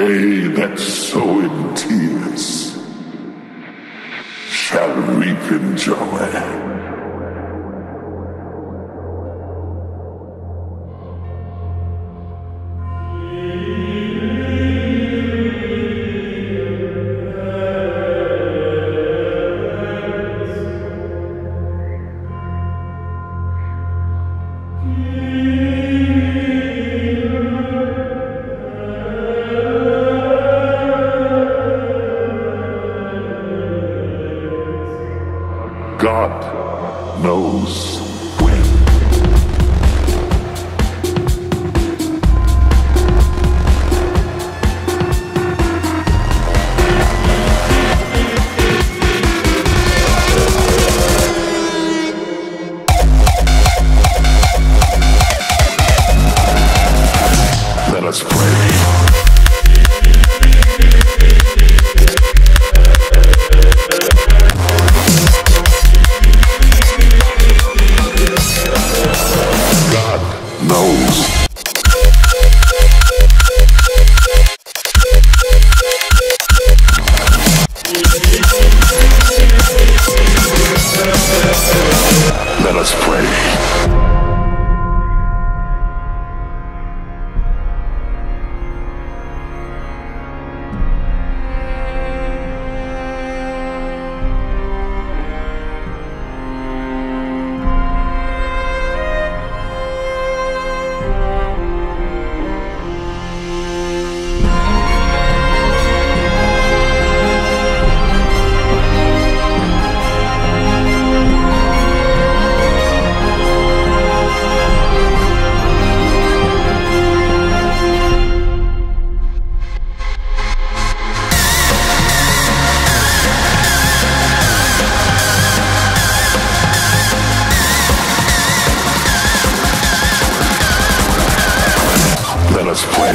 They that sow in tears shall reap in joy. God knows Let us pray. Let us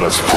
Let us